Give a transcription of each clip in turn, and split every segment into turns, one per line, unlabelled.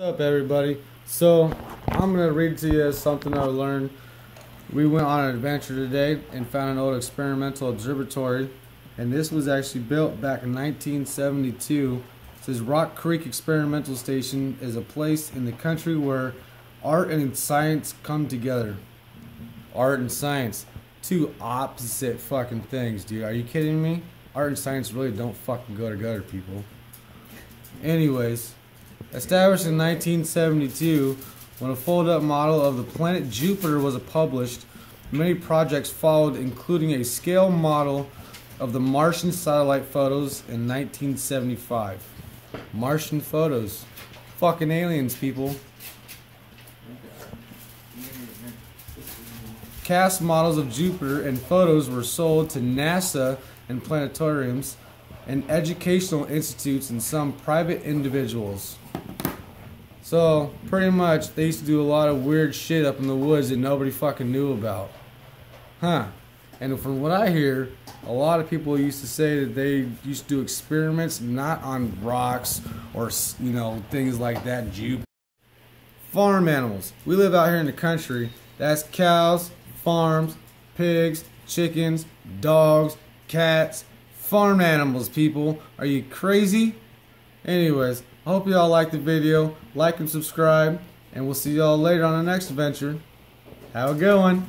What's up, everybody? So, I'm going to read to you something I learned. We went on an adventure today and found an old experimental observatory, and this was actually built back in 1972. It says Rock Creek Experimental Station is a place in the country where art and science come together. Art and science. Two opposite fucking things, dude. Are you kidding me? Art and science really don't fucking go together, people. Anyways, Established in 1972, when a fold-up model of the planet Jupiter was published, many projects followed, including a scale model of the Martian satellite photos in 1975. Martian photos. Fucking aliens, people. Cast models of Jupiter and photos were sold to NASA and planetariums and educational institutes and some private individuals. So, pretty much, they used to do a lot of weird shit up in the woods that nobody fucking knew about. Huh. And from what I hear, a lot of people used to say that they used to do experiments not on rocks or, you know, things like that. Jupe. Farm animals. We live out here in the country. That's cows, farms, pigs, chickens, dogs, cats, farm animals, people. Are you crazy? Anyways, I hope y'all like the video. Like and subscribe. And we'll see y'all later on the next adventure. A good one.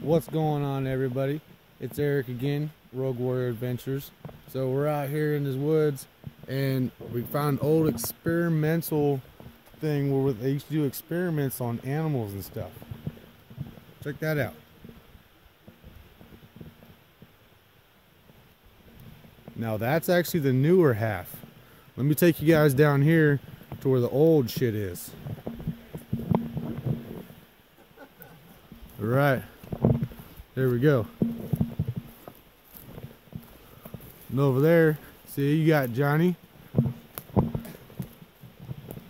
What's going on, everybody? It's Eric again, Rogue Warrior Adventures. So we're out here in the woods, and we found old experimental thing where they used to do experiments on animals and stuff. Check that out. Now that's actually the newer half. Let me take you guys down here to where the old shit is. All right, there we go. And over there, see you got Johnny.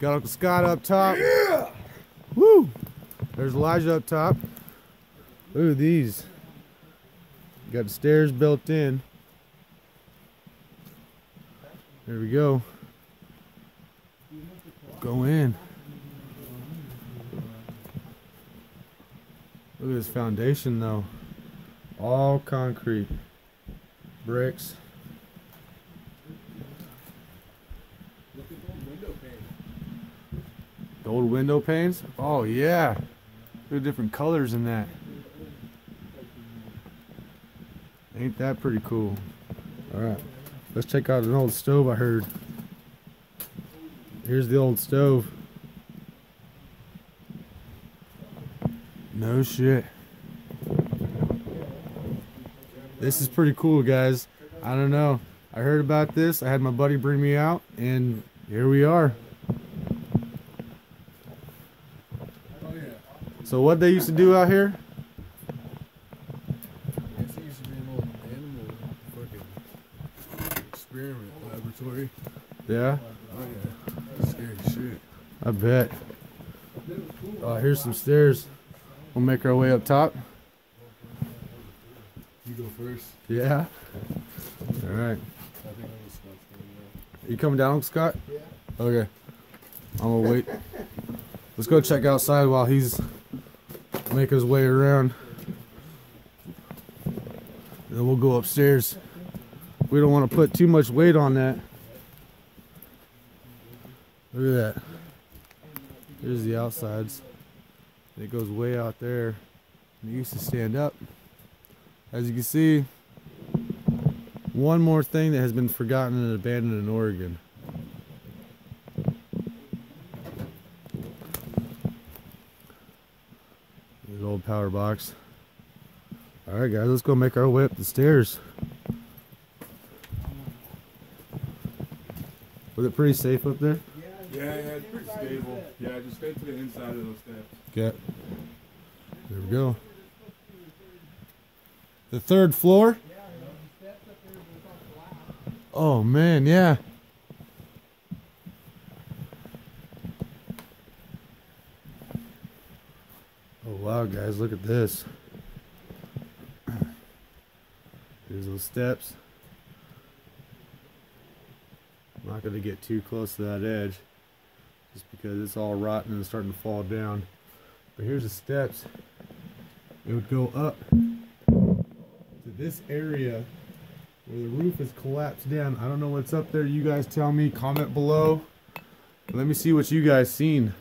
Got Uncle Scott up top.
Yeah!
Woo! There's Elijah up top. Look at these. Got the stairs built in. There we go. Go in. Look at this foundation though. All concrete. Bricks. The old window panes? Oh yeah. Look at different colors in that. Ain't that pretty cool? Alright. Let's check out an old stove I heard. Here's the old stove. No shit. This is pretty cool, guys. I don't know. I heard about this. I had my buddy bring me out, and here we are. So what they used to do out here?
Guess it used to be an old animal fucking experiment laboratory.
Yeah,
Oh yeah. Scary shit.
I bet. Oh, uh, here's some stairs. We'll make our way up top.
You go first.
Yeah. All right.
I think I'm just going
You coming down, Scott?
Yeah.
Okay. I'm gonna wait. Let's go check outside while he's making his way around. Then we'll go upstairs. We don't want to put too much weight on that. Look at that. There's the outsides. It goes way out there. It used to stand up. As you can see, one more thing that has been forgotten and abandoned in Oregon. There's old power box. Alright guys, let's go make our way up the stairs. Was it pretty safe up there?
Yeah, yeah, it's pretty stable. Yeah, just stay to the inside of those steps.
Okay. There we go. The third floor? Yeah. Oh man, yeah. Oh wow guys, look at this. Here's those steps. I'm not gonna get too close to that edge, just because it's all rotten and starting to fall down. But here's the steps. It would go up to this area where the roof is collapsed down. I don't know what's up there. You guys tell me. Comment below. Let me see what you guys seen.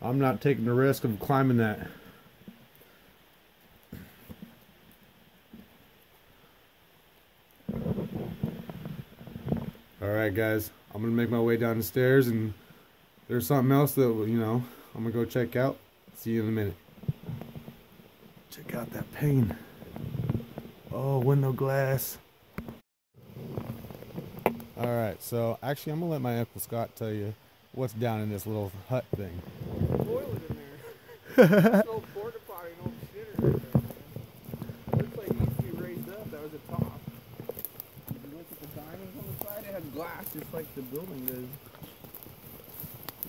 I'm not taking the risk of climbing that. Alright guys, I'm gonna make my way down the stairs and there's something else that, you know, I'm gonna go check out. See you in a minute. Check out that pane. Oh, window glass. Alright, so actually I'm gonna let my Uncle Scott tell you what's down in this little hut thing.
toilet in there. no porta potty, no shitter in there. man. Looks like it used to be up. That was the top. If you look at the diamonds on the side, it has glass just like the building.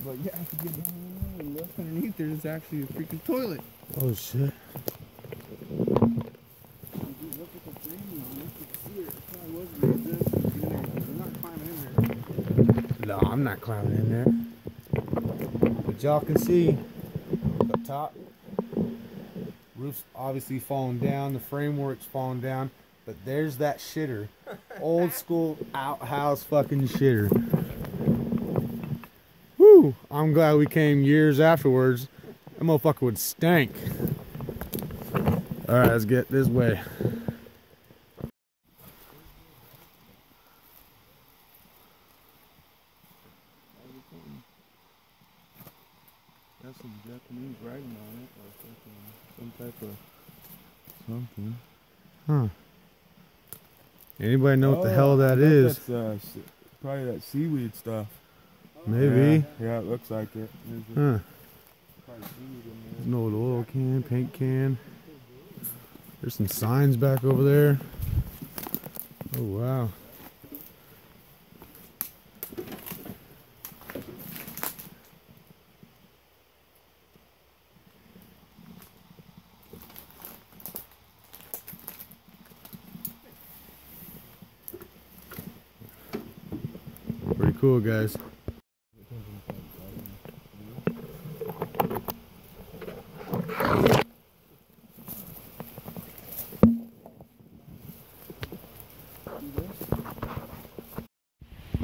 But yeah, if you get down in there and look underneath, there's actually a freaking toilet.
Oh shit.
If you look at the framing on it, you can see it. It probably was raised up. in there. We're not climbing in there.
No, I'm not climbing in there. But y'all can see the top roof's obviously falling down, the framework's falling down, but there's that shitter. Old school outhouse fucking shitter. I'm glad we came years afterwards. That motherfucker would stank. Alright, let's get this way.
That's some Japanese writing on it, or something, some type of something.
Huh. Anybody know what the
Oh,
hell that is?
That's, uh, probably that seaweed stuff.
Maybe.
Yeah, yeah, it looks like it.
Huh.
probably seaweed in
There's
there.
an old oil can, paint can. There's some signs back over there. Oh wow. Pretty cool, guys.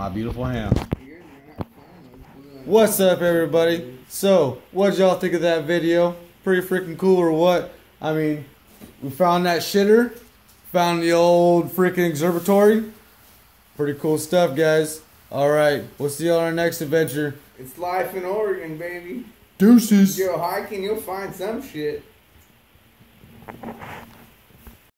My beautiful ham. What's up, everybody? So, what y'all think of that video? Pretty freaking cool, or what? I mean, we found that shitter, found the old freaking observatory. Pretty cool stuff, guys. All right, we'll see you on our next adventure.
It's life in Oregon, baby.
Deuces.
Go hiking, you'll find some shit.